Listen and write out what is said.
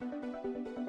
Música